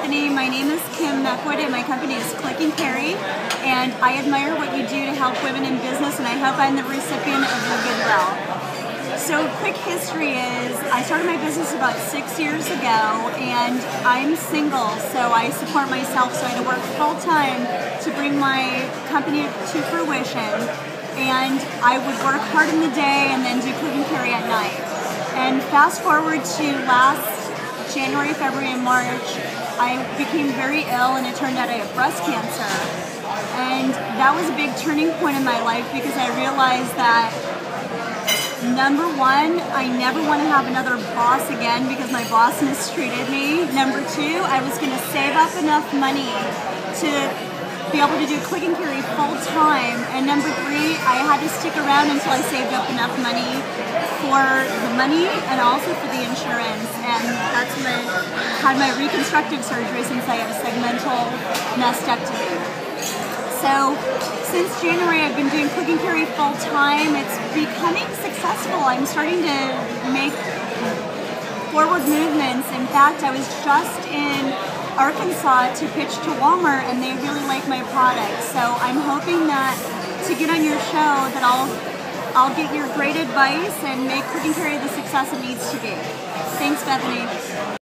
My name is Kim Meckwood, and my company is Click and Carry. And I admire what you do to help women in business, and I hope I'm the recipient of your goodwill. So, quick history is I started my business about six years ago, and I'm single, so I support myself. So I had to work full time to bring my company to fruition. And I would work hard in the day and then do Click and Carry at night. And fast forward to last January, February, and March, I became very ill and it turned out I had breast cancer. And that was a big turning point in my life because I realized that number one, I never want to have another boss again because my boss mistreated me. Number two, I was going to save up enough money to be able to do click and carry full time. And number three, I had to stick around until I saved up enough money for the money and also for the insurance. And that's when I had my reconstructive surgery since I had a segmental mastectomy. So since January, I've been doing click and carry full time. It's becoming successful. I'm starting to make forward movements. In fact, I was just in Arkansas to pitch to Walmart and they really like my product. So I'm hoping that to get on your show that I'll I'll get your great advice and make and Carry the success it needs to be. Thanks, Bethenny.